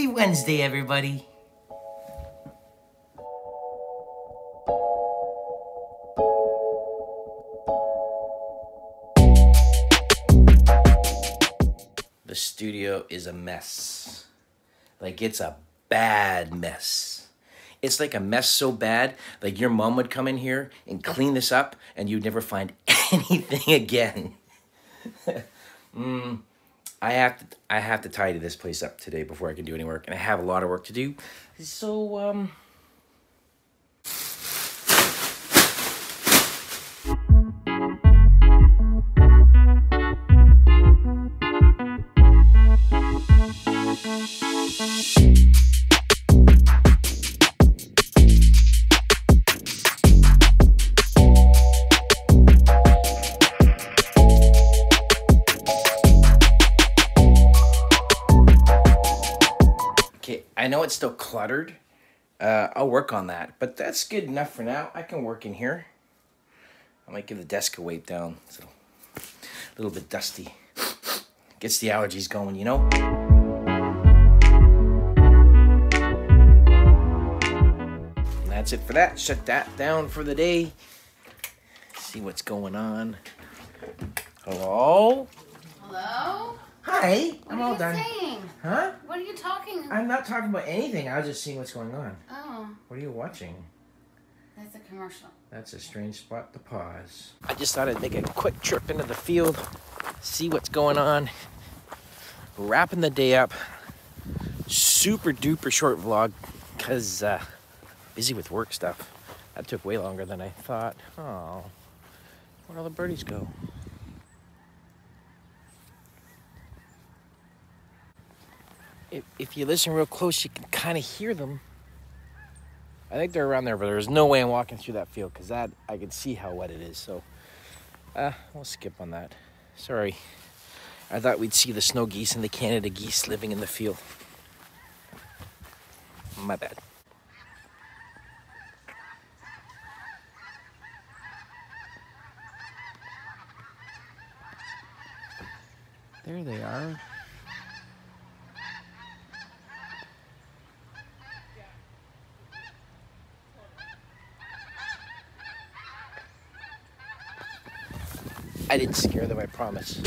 Happy Wednesday, everybody. The studio is a mess. Like, it's a bad mess. It's like a mess so bad, like your mom would come in here and clean this up and you'd never find anything again. mm, I have to I have to tidy this place up today before I can do any work, and I have a lot of work to do. So um Okay, I know it's still cluttered. Uh, I'll work on that, but that's good enough for now. I can work in here. I might give the desk a wipe down. It's a little bit dusty. Gets the allergies going, you know? And that's it for that. Shut that down for the day. See what's going on. Hello? Hello? Hi. What I'm all done. saying? Huh? What are you talking? I'm not talking about anything. I was just seeing what's going on. oh, What are you watching? that's a commercial. That's a strange spot to pause. I just thought I'd make a quick trip into the field, see what's going on. Wrapping the day up. Super duper short vlog because uh, busy with work stuff. That took way longer than I thought. Oh, where'd all the birdies go? If, if you listen real close, you can kind of hear them. I think they're around there, but there's no way I'm walking through that field because that I can see how wet it is. So, uh, we'll skip on that. Sorry. I thought we'd see the snow geese and the Canada geese living in the field. My bad. There they are. I didn't scare them, I promise.